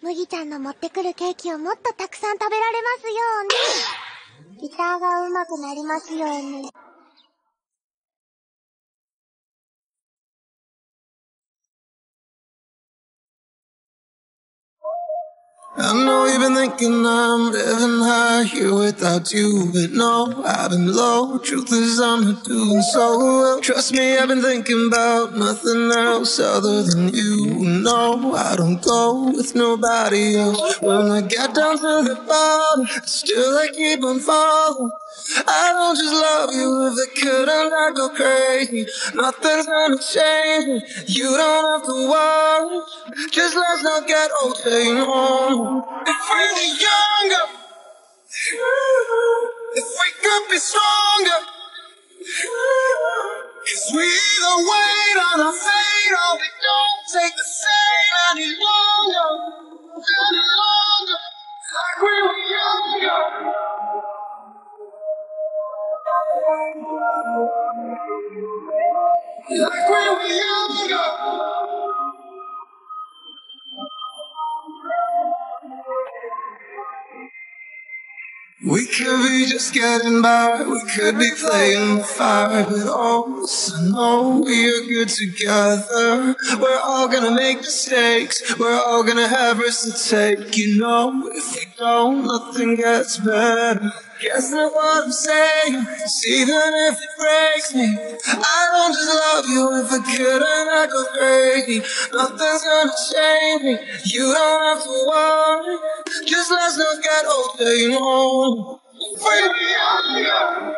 麦ちゃんの持ってくるケーキをもっとたくさん食べられますように。ギターが上手くなりますように。I know you've been thinking I'm living high here without you, but no, I've been low. Truth is, I'm not doing so well. Trust me, I've been thinking about nothing else other than you. No, I don't go with nobody else. When I get down to the bottom, still I keep on falling. I don't just love you if I couldn't, I'd go crazy. Nothing's gonna change. You don't have to worry. Just let's not get old, staying home. If we were younger, if we could be stronger. Cause we either wait on our fate or we don't take the We could be just getting by, we could be playing the fire, but all I know we are good together. We're all gonna make mistakes, we're all gonna have risks to take. You know, if we don't, nothing gets better. Guess that's what I'm saying. even if it breaks me, I don't just love you. If I couldn't, I'd go crazy. Nothing's gonna change me. You don't have to worry. Just let's not get old, staying home. If we were younger.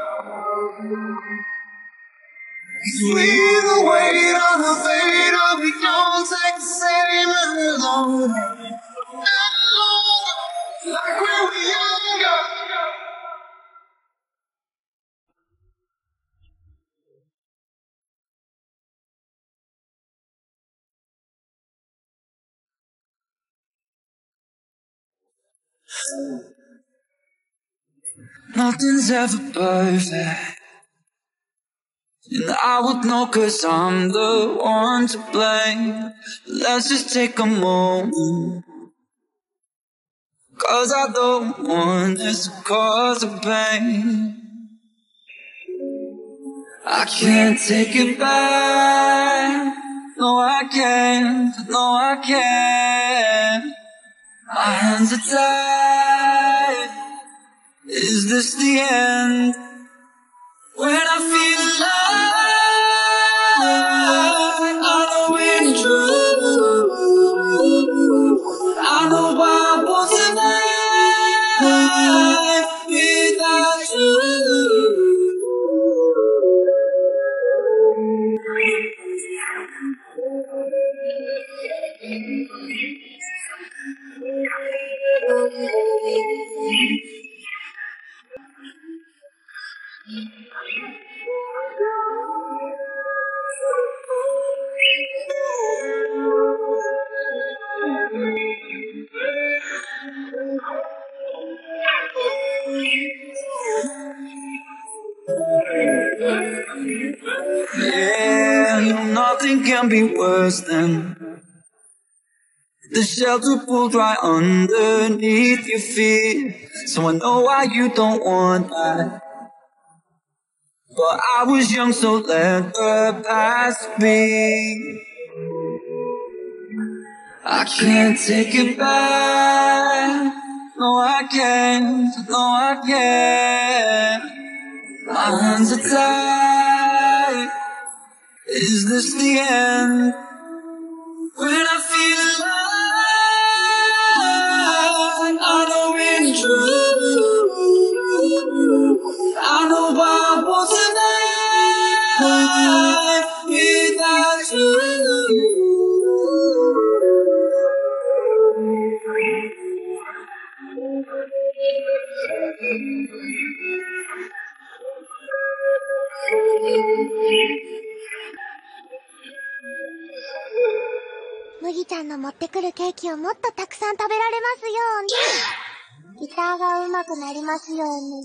If we either wait on the fate or we don't take the same any Nothing's ever perfect. And I would know cause I'm the one to blame. Let's just take a moment. Cause I don't want this to cause a pain. I can't take it back. No, I can't. No, I can't. My hands are tied. Is this the end? When I feel alive, I know it's true. I know I was alive Yeah, no, nothing can be worse than the shelter pulled right underneath your feet. So I know why you don't want that. But I was young, so let the past be. I can't take it back. No, I can't. No, I can't. My hands are tied. Is this the end? When I feel alive, I know it's true. I know I wasn't alive without you. 麦ちゃんの持ってくるケーキをもっとたくさん食べられますように。ギターが上手くなりますように。